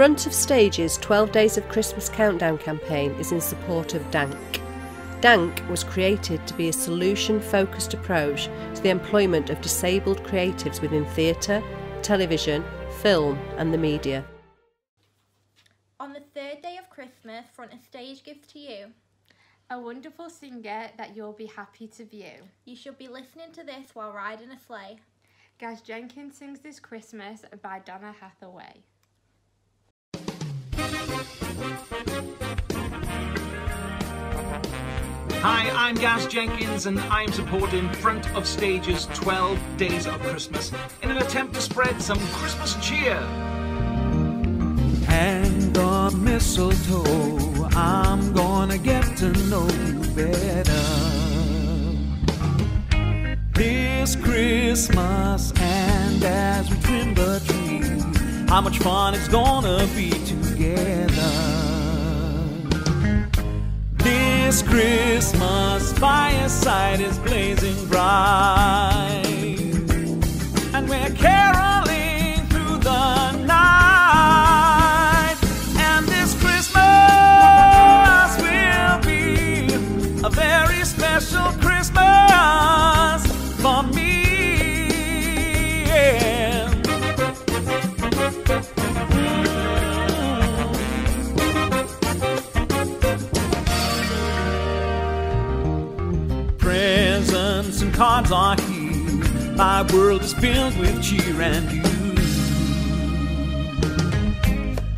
Front of Stage's 12 Days of Christmas Countdown campaign is in support of DANC. DANC was created to be a solution focused approach to the employment of disabled creatives within theatre, television, film, and the media. On the third day of Christmas, Front of Stage gives to you a wonderful singer that you'll be happy to view. You should be listening to this while riding a sleigh. Gaz Jenkins sings This Christmas by Donny Hathaway. Hi, I'm Gaz Jenkins and I'm supporting Front of Stage's 12 Days of Christmas in an attempt to spread some Christmas cheer. Hang the mistletoe, I'm gonna get to know you better. This Christmas, and as we trim the tree, how much fun it's gonna be together. This Christmas fireside is blazing bright, and we're caroling cards are here. My world is filled with cheer and you.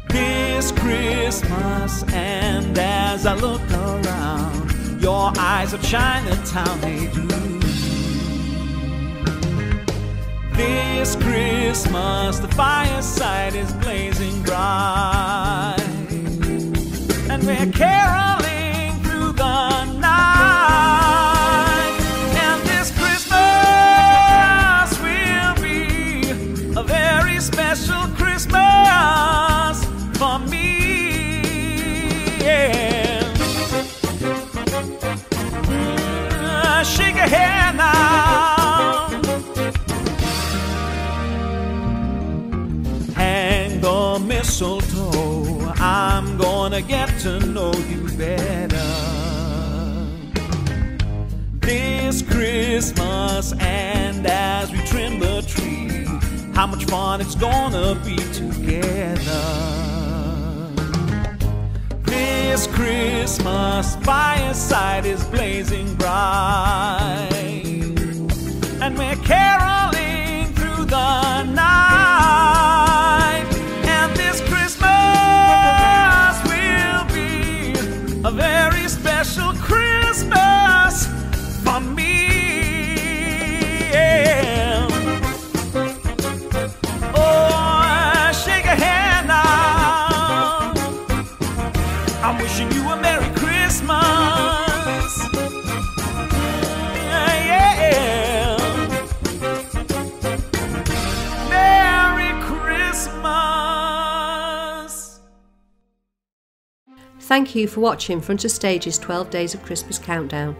This Christmas, and as I look around, your eyes of Chinatown they do. This Christmas, the fireside is blazing bright, and we're caroling mistletoe. I'm gonna get to know you better. This Christmas, and as we trim the tree, how much fun it's gonna be together. This Christmas fireside is blazing bright, and we're caroling special Christmas Thank you for watching Front of Stage's 12 Days of Christmas Countdown.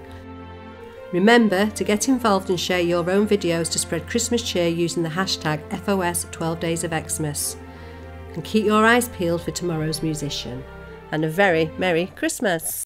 Remember to get involved and share your own videos to spread Christmas cheer using the hashtag FOS 12 Days of Xmas. And keep your eyes peeled for tomorrow's musician. And a very Merry Christmas!